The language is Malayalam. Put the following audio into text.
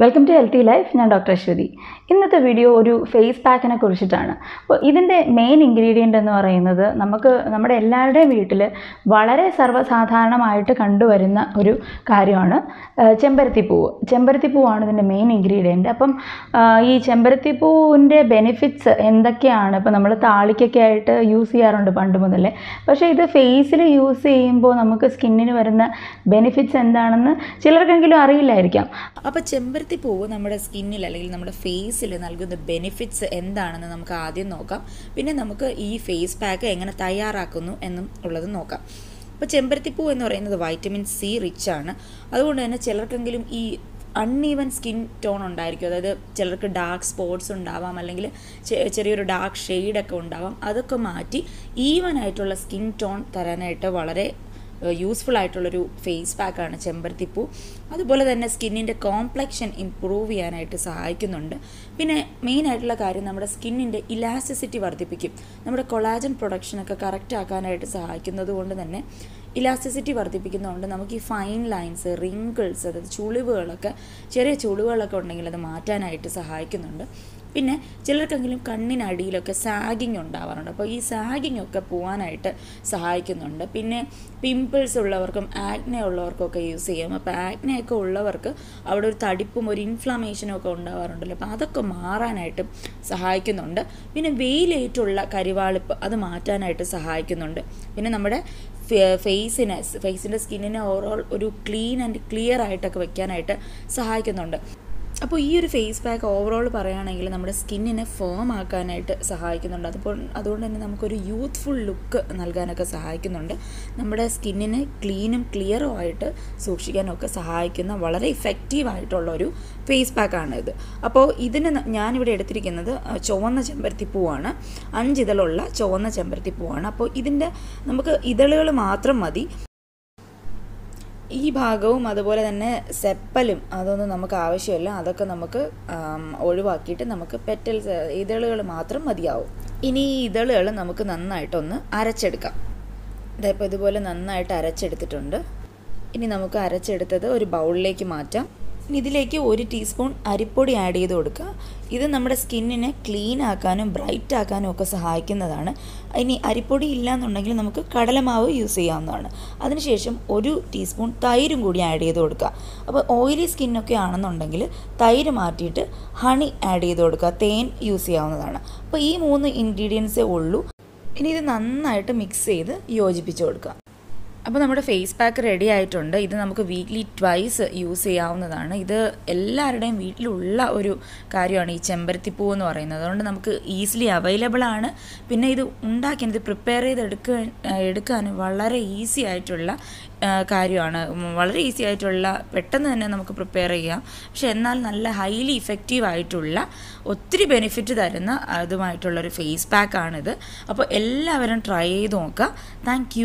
വെൽക്കം ടു ഹെൽത്തി ലൈഫ് ഞാൻ ഡോക്ടർ അശ്വതി. ഇന്നത്തെ വീഡിയോ ഒരു ഫേസ് പാക്കിനെ കുറിച്ചിട്ടാണ്. അപ്പോൾ ഇതിന്റെ മെയിൻ ഇൻഗ്രീഡിയന്റ് എന്ന് പറയുന്നത് നമുക്ക് നമ്മുടെ എല്ലാവരുടെയും വീട്ടിൽ വളരെ സർവസാധാരണമായിട്ട് കണ്ടുവരുന്ന ഒരു കാര്യമാണ് ചെമ്പരത്തിപ്പൂവ്. ചെമ്പരത്തിപ്പൂവാണ് ഇതിന്റെ മെയിൻ ഇൻഗ്രീഡിയന്റ് അപ്പം ഈ ചെമ്പരത്തിപ്പൂവിന്റെ ബെനിഫിറ്റ്സ് എന്തൊക്കെയാണ്? ഇപ്പോൾ നമ്മൾ താളിക്കൊക്കെ ആയിട്ട് യൂസ് ചെയ്യാറുണ്ട് പണ്ട് മുതലേ. പക്ഷേ ഇത് ഫേസിൽ യൂസ് ചെയ്യുമ്പോൾ നമുക്ക് സ്കിന്നിന് വരുന്ന ബെനിഫിറ്റ്സ് എന്താണെന്ന് ചിലർക്കെങ്കിലും അറിയില്ലായിരിക്കാം. അപ്പോൾ ചെമ്പരത്തി പൂവ് നമ്മുടെ സ്കിന്നിൽ അല്ലെങ്കിൽ നമ്മുടെ ഫേസിൽ നൽകുന്ന ബെനിഫിറ്റ്സ് എന്താണെന്ന് നമുക്ക് ആദ്യം നോക്കാം. പിന്നെ നമുക്ക് ഈ ഫേസ് പാക്ക് എങ്ങനെ തയ്യാറാക്കുന്നു എന്നും ഉള്ളത് നോക്കാം. അപ്പോൾ ചെമ്പരത്തിപ്പൂ എന്ന് പറയുന്നത് വൈറ്റമിൻ സി റിച്ച് ആണ്. അതുകൊണ്ട് തന്നെ ചിലർക്കെങ്കിലും ഈ അൺഈവൻ സ്കിൻ ടോൺ ഉണ്ടായിരിക്കും. അതായത് ചിലർക്ക് ഡാർക്ക് സ്പോട്ട്സ് ഉണ്ടാവാം അല്ലെങ്കിൽ ചെറിയൊരു ഡാർക്ക് ഷെയ്ഡൊക്കെ ഉണ്ടാവാം. അതൊക്കെ മാറ്റി ഈവൻ ആയിട്ടുള്ള സ്കിൻ ടോൺ തരാനായിട്ട് വളരെ യൂസ്ഫുൾ ആയിട്ടുള്ളൊരു ഫേസ് പാക്കാണ് ചെമ്പരത്തിപ്പൂ. അതുപോലെ തന്നെ സ്കിന്നിന്റെ കോംപ്ലക്ഷൻ ഇമ്പ്രൂവ് ചെയ്യാനായിട്ട് സഹായിക്കുന്നുണ്ട്. പിന്നെ മെയിൻ ആയിട്ടുള്ള കാര്യം നമ്മുടെ സ്കിന്നിന്റെ ഇലാസ്റ്റിസിറ്റി വർദ്ധിപ്പിക്കും. നമ്മുടെ കൊളാജൻ പ്രൊഡക്ഷനൊക്കെ കറക്റ്റ് ആക്കാനായിട്ട് സഹായിക്കുന്നത് കൊണ്ട് തന്നെ ഇലാസ്റ്റിസിറ്റി വർദ്ധിപ്പിക്കുന്നതുകൊണ്ട് നമുക്ക് ഈ ഫൈൻ ലൈൻസ് റിങ്കിൾസ് അതായത് ചുളിവുകളൊക്കെ ചെറിയ ചുളിവുകളൊക്കെ ഉണ്ടെങ്കിൽ അത് മാറ്റാനായിട്ട് സഹായിക്കുന്നുണ്ട്. പിന്നെ ചിലർക്കെങ്കിലും കണ്ണിനടിയിലൊക്കെ സാഗിങ് ഉണ്ടാവാറുണ്ട്. അപ്പോൾ ഈ സാഗിങ് ഒക്കെ പോകാനായിട്ട് സഹായിക്കുന്നുണ്ട്. പിന്നെ പിമ്പിൾസ് ഉള്ളവർക്കും ആക്നെ ഉള്ളവർക്കൊക്കെ യൂസ് ചെയ്യാം. അപ്പോൾ ആക്നെ ഒക്കെ ഉള്ളവർക്ക് അവിടെ ഒരു തടിപ്പും ഒരു ഇൻഫ്ലമേഷനും ഒക്കെ ഉണ്ടാവാറുണ്ടല്ലോ. അപ്പോൾ അതൊക്കെ മാറാനായിട്ട് സഹായിക്കുന്നുണ്ട്. പിന്നെ വെയിലേറ്റുള്ള കരിവാളിപ്പ് അത് മാറ്റാനായിട്ട് സഹായിക്കുന്നുണ്ട്. പിന്നെ നമ്മുടെ ഫേസിനെ ഫേസിന്റെ സ്കിന്നിനെ ഓവറോൾ ഒരു ക്ലീൻ ആൻഡ് ക്ലിയർ ആയിട്ടൊക്കെ വെക്കാനായിട്ട് സഹായിക്കുന്നുണ്ട്. അപ്പോൾ ഈ ഒരു ഫേസ് പാക്ക് ഓവറോൾ പറയുകയാണെങ്കിൽ നമ്മുടെ സ്കിന്നിനെ ഫേം ആക്കാനായിട്ട് സഹായിക്കുന്നുണ്ട്. അതിപ്പോൾ അതുകൊണ്ട് തന്നെ നമുക്കൊരു യൂത്ത്ഫുൾ ലുക്ക് നൽകാനൊക്കെ സഹായിക്കുന്നുണ്ട്. നമ്മുടെ സ്കിന്നിനെ ക്ലീനും ക്ലിയറും ആയിട്ട് സൂക്ഷിക്കാനൊക്കെ സഹായിക്കുന്ന വളരെ ഇഫക്റ്റീവ് ഒരു ഫേസ് പാക്കാണ് ഇത്. അപ്പോൾ ഇതിന് ഞാനിവിടെ എടുത്തിരിക്കുന്നത് ചുവന്ന ചെമ്പരത്തിപ്പൂവാണ് അഞ്ചിതളുള്ള ചുവന്ന ചെമ്പരത്തിപ്പൂവാണ് അപ്പോൾ ഇതിന്റെ നമുക്ക് ഇതളുകൾ മാത്രം മതി. ഈ ഭാഗവും അതുപോലെ തന്നെ സെപ്പലും അതൊന്നും നമുക്ക് ആവശ്യമില്ല. അതൊക്കെ നമുക്ക് ഒഴിവാക്കിയിട്ട് നമുക്ക് പെറ്റൽസ് ഇതളുകൾ മാത്രം മതിയാവും. ഇനി ഈ ഇതളുകൾ നമുക്ക് നന്നായിട്ടൊന്ന് അരച്ചെടുക്കാം. ഇതായപ്പോൾ ഇതുപോലെ നന്നായിട്ട് അരച്ചെടുത്തിട്ടുണ്ട്. ഇനി നമുക്ക് അരച്ചെടുത്തത് ഒരു ബൗളിലേക്ക് മാറ്റാം. ഇതിലേക്ക് ഒരു ടീസ്പൂൺ അരിപ്പൊടി ആഡ് ചെയ്ത് കൊടുക്കുക. ഇത് നമ്മുടെ സ്കിന്നിനെ ക്ലീൻ ആക്കാനും ബ്രൈറ്റ് ആക്കാനും ഒക്കെ സഹായിക്കുന്നതാണ്. ഇനി അരിപ്പൊടി ഇല്ലാന്നുണ്ടെങ്കിൽ നമുക്ക് കടലമാവ് യൂസ് ചെയ്യാവുന്നതാണ്. അതിനുശേഷം ഒരു ടീസ്പൂൺ തൈരും കൂടി ആഡ് ചെയ്ത് കൊടുക്കുക. അപ്പോൾ ഓയിലി സ്കിന്നൊക്കെ ആണെന്നുണ്ടെങ്കിൽ തൈര് മാറ്റിയിട്ട് ഹണി ആഡ് ചെയ്ത് കൊടുക്കുക. തേൻ യൂസ് ചെയ്യാവുന്നതാണ്. അപ്പോൾ ഈ മൂന്ന് ഇൻഗ്രീഡിയൻസേ ഉള്ളൂ. ഇനി ഇത് നന്നായിട്ട് മിക്സ് ചെയ്ത് യോജിപ്പിച്ച് കൊടുക്കുക. അപ്പോൾ നമ്മുടെ ഫേസ് പാക്ക് റെഡി ആയിട്ടുണ്ട്. ഇത് നമുക്ക് വീക്ക്ലി ട്വൈസ് യൂസ് ചെയ്യാവുന്നതാണ്. ഇത് എല്ലാവരുടെയും വീട്ടിലുള്ള ഒരു കാര്യമാണ് ഈ ചെമ്പരത്തിപ്പൂ എന്ന് പറയുന്നത്. അതുകൊണ്ട് നമുക്ക് ഈസിലി അവൈലബിൾ ആണ്. പിന്നെ ഇത് ഉണ്ടാക്കാൻ ഇത് പ്രിപ്പയർ ചെയ്ത് എടുക്കാൻ എടുക്കാൻ വളരെ ഈസി ആയിട്ടുള്ള കാര്യമാണ്. വളരെ ഈസി ആയിട്ടുള്ള പെട്ടെന്ന് തന്നെ നമുക്ക് പ്രിപ്പയർ ചെയ്യാം. പക്ഷെ എന്നാൽ നല്ല ഹൈലി ഇഫക്റ്റീവ് ആയിട്ടുള്ള ഒത്തിരി ബെനിഫിറ്റ് തരുന്ന അതുമായിട്ടുള്ളൊരു ഫേസ് പാക്കാണിത് അപ്പോൾ എല്ലാവരും ട്രൈ ചെയ്ത് നോക്കുക. താങ്ക്